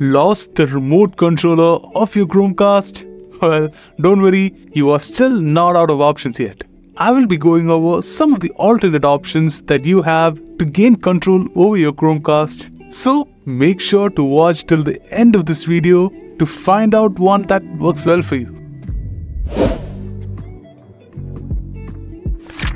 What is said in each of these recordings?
Lost the remote controller of your Chromecast? Well, don't worry, you are still not out of options yet. I will be going over some of the alternate options that you have to gain control over your Chromecast. So make sure to watch till the end of this video to find out one that works well for you.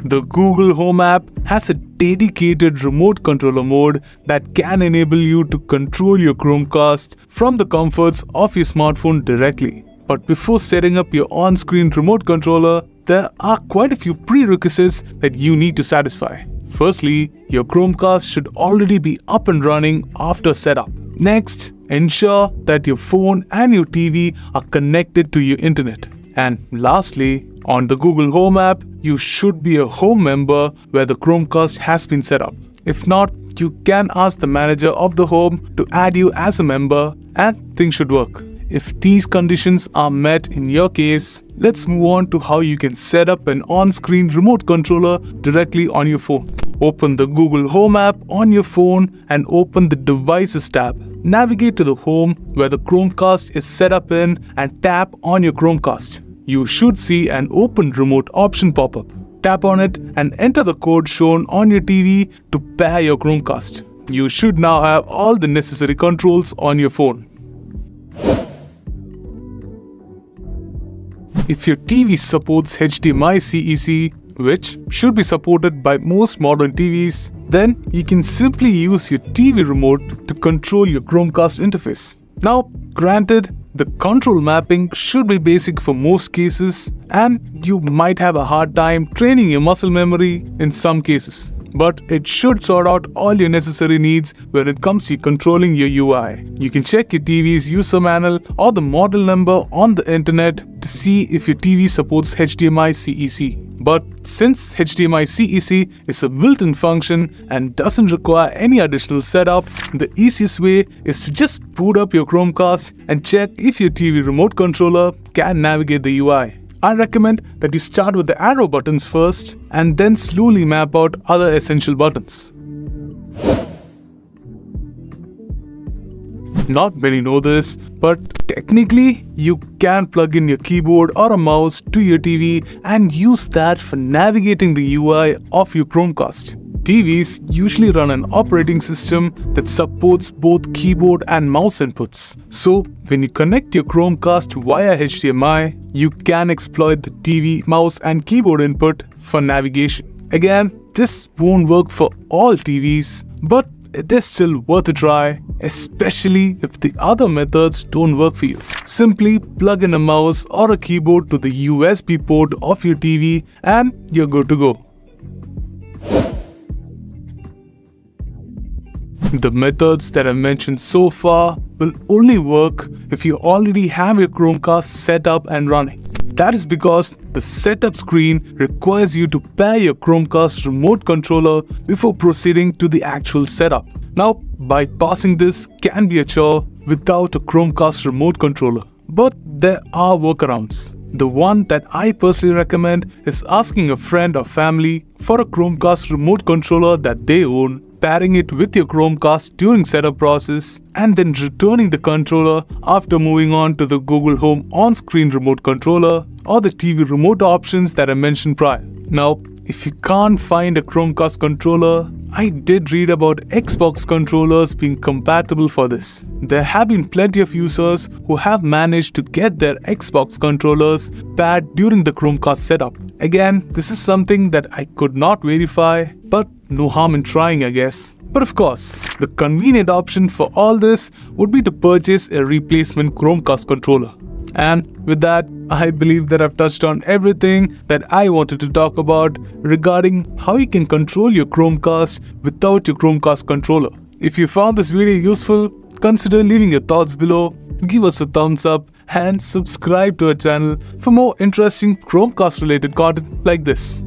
The Google Home app has a dedicated remote controller mode that can enable you to control your Chromecast from the comforts of your smartphone directly. But before setting up your on-screen remote controller, there are quite a few prerequisites that you need to satisfy. Firstly, your Chromecast should already be up and running after setup. Next, ensure that your phone and your TV are connected to your internet. And lastly, on the Google Home app, you should be a home member where the Chromecast has been set up. If not, you can ask the manager of the home to add you as a member and things should work. If these conditions are met in your case, let's move on to how you can set up an on-screen remote controller directly on your phone. Open the Google Home app on your phone and open the Devices tab. Navigate to the home where the Chromecast is set up in and tap on your Chromecast. You should see an open remote option pop up. Tap on it and enter the code shown on your TV to pair your Chromecast. You should now have all the necessary controls on your phone. If your TV supports HDMI CEC, which should be supported by most modern TVs, then you can simply use your TV remote to control your Chromecast interface. Now, granted, the control mapping should be basic for most cases and you might have a hard time training your muscle memory in some cases but it should sort out all your necessary needs when it comes to controlling your UI. You can check your TV's user manual or the model number on the internet to see if your TV supports HDMI CEC. But since HDMI CEC is a built-in function and doesn't require any additional setup, the easiest way is to just boot up your Chromecast and check if your TV remote controller can navigate the UI. I recommend that you start with the arrow buttons first and then slowly map out other essential buttons. Not many know this, but technically you can plug in your keyboard or a mouse to your TV and use that for navigating the UI of your Chromecast. TVs usually run an operating system that supports both keyboard and mouse inputs. So when you connect your Chromecast via HDMI, you can exploit the TV, mouse and keyboard input for navigation. Again, this won't work for all TVs, but it is still worth a try, especially if the other methods don't work for you. Simply plug in a mouse or a keyboard to the USB port of your TV and you're good to go. The methods that I've mentioned so far will only work if you already have your Chromecast set up and running. That is because the setup screen requires you to pair your Chromecast remote controller before proceeding to the actual setup. Now, bypassing this can be a chore without a Chromecast remote controller. But there are workarounds. The one that I personally recommend is asking a friend or family for a Chromecast remote controller that they own pairing it with your Chromecast during setup process and then returning the controller after moving on to the Google Home on-screen remote controller or the TV remote options that I mentioned prior. Now, if you can't find a Chromecast controller, I did read about Xbox controllers being compatible for this. There have been plenty of users who have managed to get their Xbox controllers paired during the Chromecast setup. Again, this is something that I could not verify, but no harm in trying I guess. But of course, the convenient option for all this would be to purchase a replacement Chromecast controller. And with that, I believe that I've touched on everything that I wanted to talk about regarding how you can control your Chromecast without your Chromecast controller. If you found this video useful, consider leaving your thoughts below, give us a thumbs up and subscribe to our channel for more interesting Chromecast related content like this.